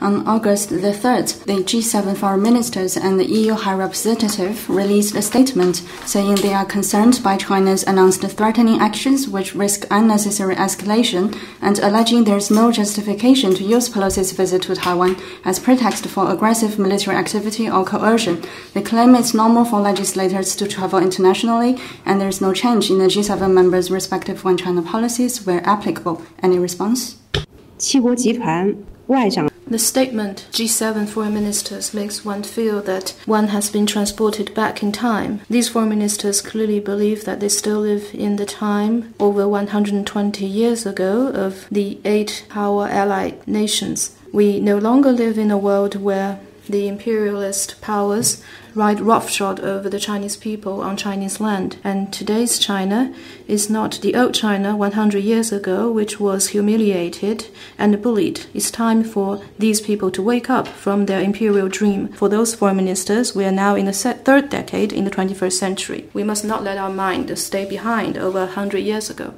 On August the 3rd, the G7 foreign ministers and the EU High Representative released a statement saying they are concerned by China's announced threatening actions which risk unnecessary escalation and alleging there is no justification to use Pelosi's visit to Taiwan as pretext for aggressive military activity or coercion. They claim it's normal for legislators to travel internationally and there is no change in the G7 members' respective one China policies where applicable. Any response? 七国集团 外长 The statement G7 foreign ministers makes one feel that one has been transported back in time. These foreign ministers clearly believe that they still live in the time over 120 years ago of the eight power allied nations. We no longer live in a world where the imperialist powers ride roughshod over the Chinese people on Chinese land. And today's China is not the old China 100 years ago, which was humiliated and bullied. It's time for these people to wake up from their imperial dream. For those foreign ministers, we are now in the third decade in the 21st century. We must not let our mind stay behind over 100 years ago.